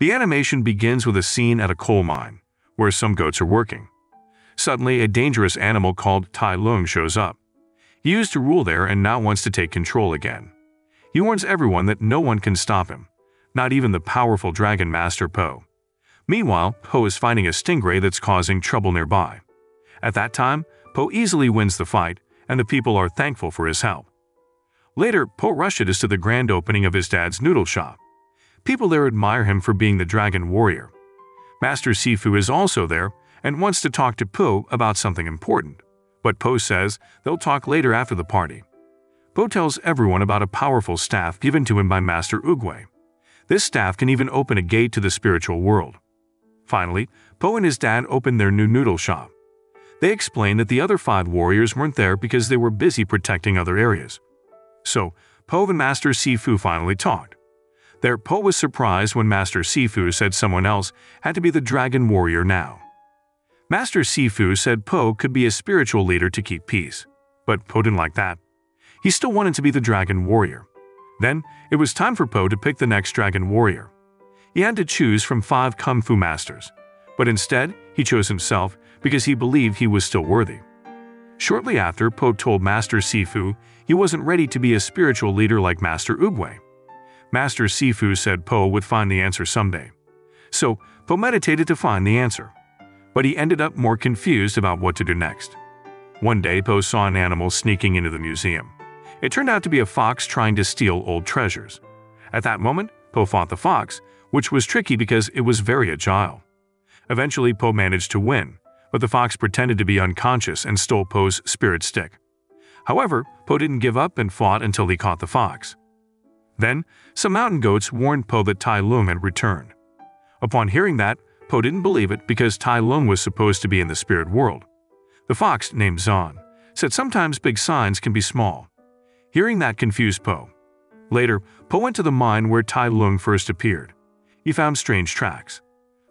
The animation begins with a scene at a coal mine, where some goats are working. Suddenly, a dangerous animal called Tai Lung shows up. He used to rule there and now wants to take control again. He warns everyone that no one can stop him, not even the powerful Dragon Master Po. Meanwhile, Po is fighting a stingray that's causing trouble nearby. At that time, Po easily wins the fight, and the people are thankful for his help. Later, Po rushes to the grand opening of his dad's noodle shop. People there admire him for being the dragon warrior. Master Shifu is also there and wants to talk to Po about something important, but Po says they'll talk later after the party. Po tells everyone about a powerful staff given to him by Master Oogway. This staff can even open a gate to the spiritual world. Finally, Po and his dad open their new noodle shop. They explain that the other five warriors weren't there because they were busy protecting other areas. So, Po and Master Shifu finally talked. There, Po was surprised when Master Shifu said someone else had to be the dragon warrior now. Master Shifu said Po could be a spiritual leader to keep peace, but Po didn't like that. He still wanted to be the dragon warrior. Then, it was time for Po to pick the next dragon warrior. He had to choose from five kung fu masters, but instead, he chose himself because he believed he was still worthy. Shortly after, Po told Master Shifu he wasn't ready to be a spiritual leader like Master Oogway. Master Shifu said Po would find the answer someday. So, Po meditated to find the answer. But he ended up more confused about what to do next. One day, Po saw an animal sneaking into the museum. It turned out to be a fox trying to steal old treasures. At that moment, Po fought the fox, which was tricky because it was very agile. Eventually, Po managed to win, but the fox pretended to be unconscious and stole Po's spirit stick. However, Po didn't give up and fought until he caught the fox. Then, some mountain goats warned Po that Tai Lung had returned. Upon hearing that, Po didn't believe it because Tai Lung was supposed to be in the spirit world. The fox, named Zhen, said sometimes big signs can be small. Hearing that confused Po. Later, Po went to the mine where Tai Lung first appeared. He found strange tracks.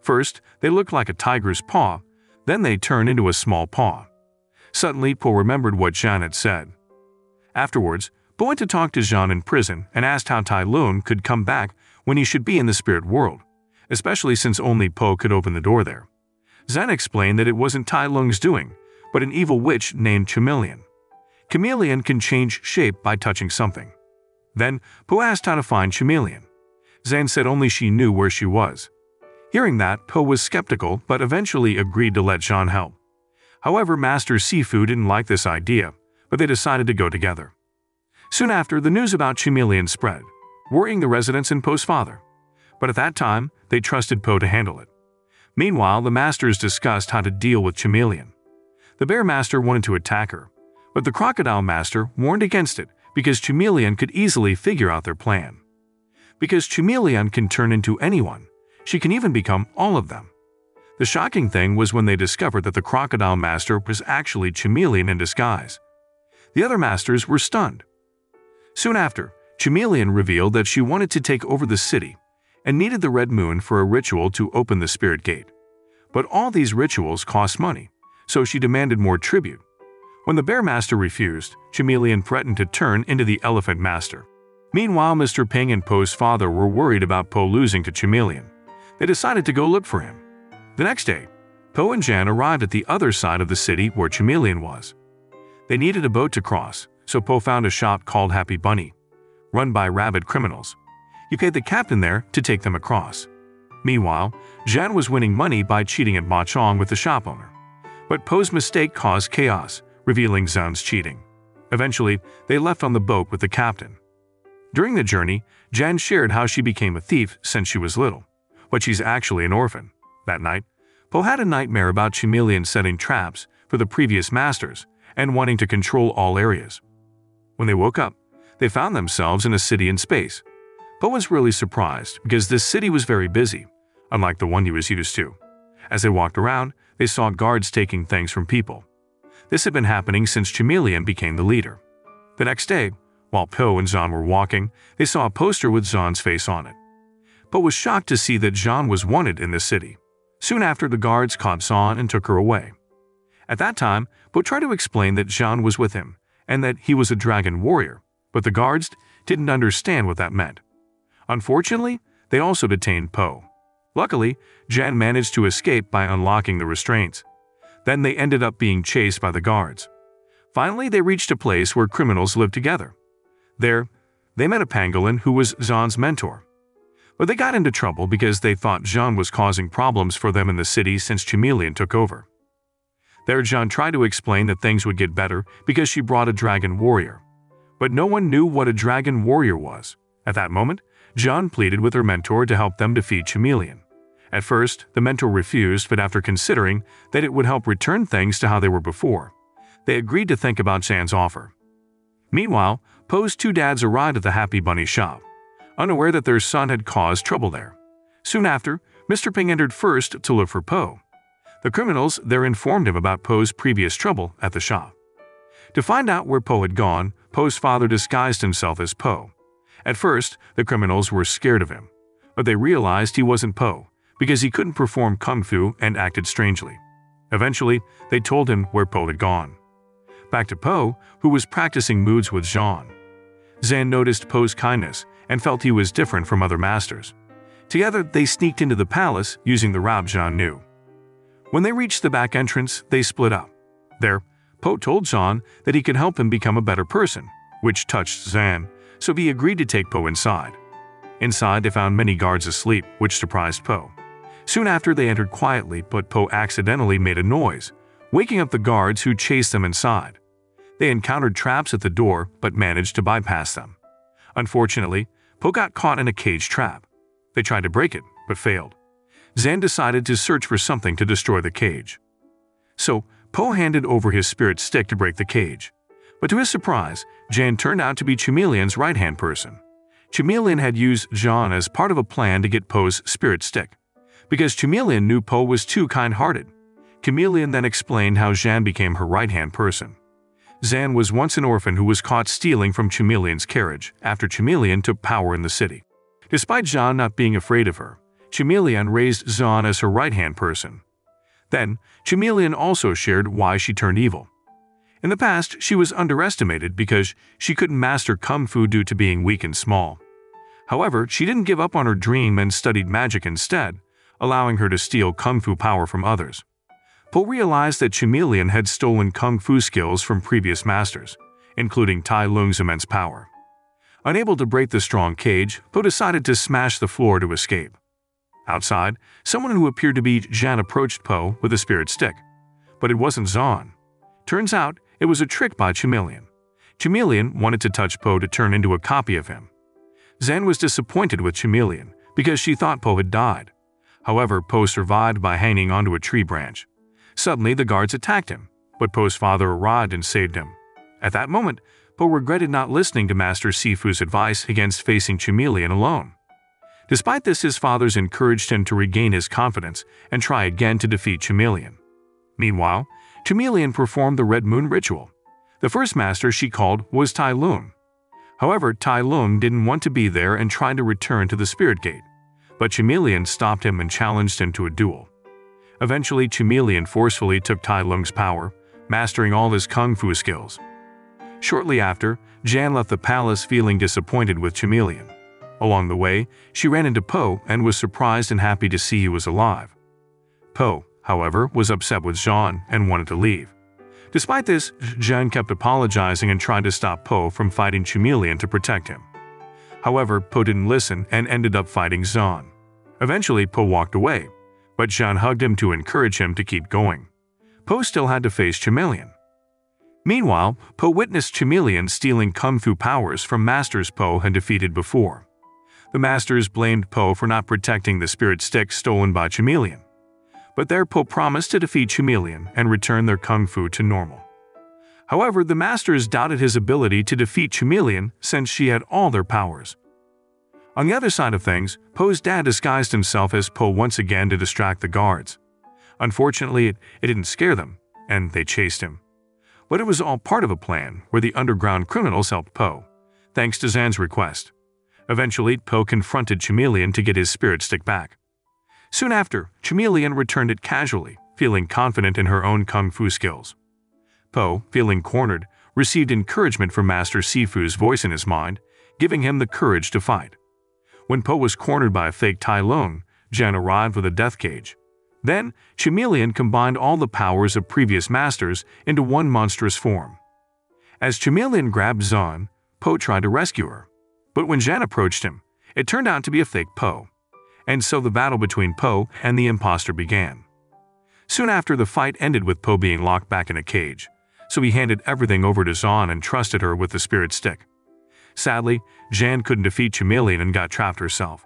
First, they looked like a tiger's paw, then they turned into a small paw. Suddenly, Po remembered what Zhen had said. Afterwards, Po went to talk to Zhen in prison and asked how Tai Lung could come back when he should be in the spirit world, especially since only Po could open the door there. Zhen explained that it wasn't Tai Lung's doing, but an evil witch named Chameleon. Chameleon can change shape by touching something. Then, Po asked how to find Chameleon. Zhen said only she knew where she was. Hearing that, Po was skeptical but eventually agreed to let Zhen help. However, Master Shifu didn't like this idea, but they decided to go together. Soon after, the news about Chameleon spread, worrying the residents and Po's father. But at that time, they trusted Po to handle it. Meanwhile, the masters discussed how to deal with Chameleon. The bear master wanted to attack her, but the crocodile master warned against it because Chameleon could easily figure out their plan. Because Chameleon can turn into anyone, she can even become all of them. The shocking thing was when they discovered that the crocodile master was actually Chameleon in disguise. The other masters were stunned. Soon after, Chameleon revealed that she wanted to take over the city and needed the red moon for a ritual to open the spirit gate. But all these rituals cost money, so she demanded more tribute. When the bear master refused, Chameleon threatened to turn into the elephant master. Meanwhile, Mr. Ping and Po's father were worried about Po losing to Chameleon. They decided to go look for him. The next day, Po and Zhen arrived at the other side of the city where Chameleon was. They needed a boat to cross, so Po found a shop called Happy Bunny, run by rabid criminals. He paid the captain there to take them across. Meanwhile, Zhen was winning money by cheating at mahjong with the shop owner. But Po's mistake caused chaos, revealing Zhen's cheating. Eventually, they left on the boat with the captain. During the journey, Zhen shared how she became a thief since she was little, but she's actually an orphan. That night, Po had a nightmare about Chameleon setting traps for the previous masters and wanting to control all areas. When they woke up, they found themselves in a city in space. Po was really surprised because this city was very busy, unlike the one he was used to. As they walked around, they saw guards taking things from people. This had been happening since Chameleon became the leader. The next day, while Po and Zhen were walking, they saw a poster with Zhen's face on it. Po was shocked to see that Zhen was wanted in the city. Soon after, the guards caught Zhen and took her away. At that time, Po tried to explain that Zhen was with him and that he was a dragon warrior, but the guards didn't understand what that meant. Unfortunately, they also detained Po. Luckily, Zhen managed to escape by unlocking the restraints. Then they ended up being chased by the guards. Finally, they reached a place where criminals lived together. There, they met a pangolin who was Zhen's mentor. But they got into trouble because they thought Zhen was causing problems for them in the city since Chameleon took over. There, Zhen tried to explain that things would get better because she brought a dragon warrior. But no one knew what a dragon warrior was. At that moment, Zhen pleaded with her mentor to help them defeat Chameleon. At first, the mentor refused, but after considering that it would help return things to how they were before, they agreed to think about Zhen's offer. Meanwhile, Po's two dads arrived at the Happy Bunny shop, unaware that their son had caused trouble there. Soon after, Mr. Ping entered first to look for Po. The criminals there informed him about Po's previous trouble at the shop. To find out where Po had gone, Po's father disguised himself as Po. At first, the criminals were scared of him, but they realized he wasn't Po because he couldn't perform kung fu and acted strangely. Eventually, they told him where Po had gone. Back to Po, who was practicing moods with Zhen. Zhen noticed Po's kindness and felt he was different from other masters. Together, they sneaked into the palace using the route Zhen knew. When they reached the back entrance, they split up. There, Po told Zhen that he could help him become a better person, which touched Zhen, so he agreed to take Po inside. Inside, they found many guards asleep, which surprised Po. Soon after, they entered quietly, but Po accidentally made a noise, waking up the guards who chased them inside. They encountered traps at the door, but managed to bypass them. Unfortunately, Po got caught in a cage trap. They tried to break it, but failed. Zhen decided to search for something to destroy the cage. So, Po handed over his spirit stick to break the cage. But to his surprise, Zhen turned out to be Chameleon's right-hand person. Chameleon had used Zhen as part of a plan to get Po's spirit stick. Because Chameleon knew Po was too kind-hearted, Chameleon then explained how Zhen became her right-hand person. Zhen was once an orphan who was caught stealing from Chameleon's carriage after Chameleon took power in the city. Despite Zhen not being afraid of her, Chameleon raised Zhen as her right-hand person. Then, Chameleon also shared why she turned evil. In the past, she was underestimated because she couldn't master Kung Fu due to being weak and small. However, she didn't give up on her dream and studied magic instead, allowing her to steal Kung Fu power from others. Po realized that Chameleon had stolen Kung Fu skills from previous masters, including Tai Lung's immense power. Unable to break the strong cage, Po decided to smash the floor to escape. Outside, someone who appeared to be Zhen approached Po with a spirit stick. But it wasn't Zhen. Turns out, it was a trick by Chameleon. Chameleon wanted to touch Po to turn into a copy of him. Zhen was disappointed with Chameleon because she thought Po had died. However, Po survived by hanging onto a tree branch. Suddenly, the guards attacked him, but Po's father arrived and saved him. At that moment, Po regretted not listening to Master Shifu's advice against facing Chameleon alone. Despite this, his fathers encouraged him to regain his confidence and try again to defeat Chameleon. Meanwhile, Chameleon performed the Red Moon ritual. The first master she called was Tai Lung. However, Tai Lung didn't want to be there and tried to return to the Spirit Gate, but Chameleon stopped him and challenged him to a duel. Eventually, Chameleon forcefully took Tai Lung's power, mastering all his kung fu skills. Shortly after, Zhen left the palace feeling disappointed with Chameleon. Along the way, she ran into Po and was surprised and happy to see he was alive. Po, however, was upset with Zhen and wanted to leave. Despite this, Zhen kept apologizing and tried to stop Po from fighting Chameleon to protect him. However, Po didn't listen and ended up fighting Zhen. Eventually, Po walked away, but Zhen hugged him to encourage him to keep going. Po still had to face Chameleon. Meanwhile, Po witnessed Chameleon stealing kung fu powers from masters Po had defeated before. The masters blamed Po for not protecting the spirit stick stolen by Chameleon. But there Po promised to defeat Chameleon and return their kung fu to normal. However, the masters doubted his ability to defeat Chameleon since she had all their powers. On the other side of things, Po's dad disguised himself as Po once again to distract the guards. Unfortunately, it, it didn't scare them, and they chased him. But it was all part of a plan where the underground criminals helped Po, thanks to Zhen's request. Eventually, Po confronted Chameleon to get his spirit stick back. Soon after, Chameleon returned it casually, feeling confident in her own kung fu skills. Po, feeling cornered, received encouragement from Master Shifu's voice in his mind, giving him the courage to fight. When Po was cornered by a fake Tai Lung, Zhen arrived with a death cage. Then, Chameleon combined all the powers of previous masters into one monstrous form. As Chameleon grabbed Zhen, Po tried to rescue her. But when Zhen approached him, it turned out to be a fake Po. And so the battle between Po and the impostor began. Soon after, the fight ended with Po being locked back in a cage, so he handed everything over to Zhen and trusted her with the spirit stick. Sadly, Zhen couldn't defeat Chameleon and got trapped herself.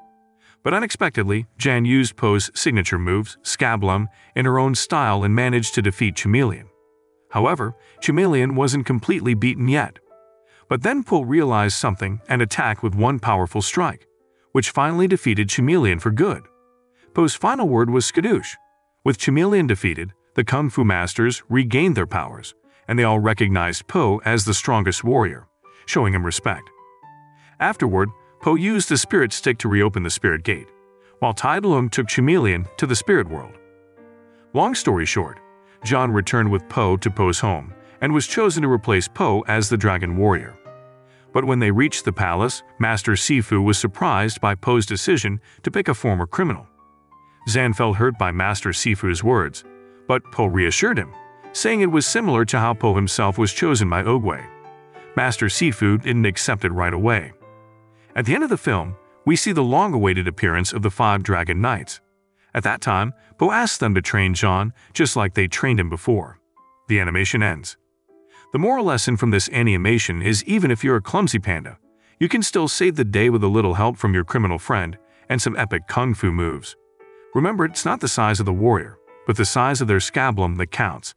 But unexpectedly, Zhen used Po's signature moves, Skablum, in her own style and managed to defeat Chameleon. However, Chameleon wasn't completely beaten yet. But then Po realized something and attacked with one powerful strike, which finally defeated Chameleon for good. Po's final word was skadoosh. With Chameleon defeated, the Kung Fu Masters regained their powers, and they all recognized Po as the strongest warrior, showing him respect. Afterward, Po used the spirit stick to reopen the spirit gate, while Tai Lung took Chameleon to the spirit world. Long story short, Zhen returned with Po to Po's home and was chosen to replace Po as the dragon warrior. But when they reached the palace, Master Shifu was surprised by Po's decision to pick a former criminal. Zhen felt hurt by Master Shifu's words, but Po reassured him, saying it was similar to how Po himself was chosen by Oogway. Master Shifu didn't accept it right away. At the end of the film, we see the long-awaited appearance of the five Dragon Knights. At that time, Po asked them to train Zhen just like they trained him before. The animation ends. The moral lesson from this animation is even if you're a clumsy panda, you can still save the day with a little help from your criminal friend and some epic kung fu moves. Remember, it's not the size of the warrior, but the size of their skablum that counts.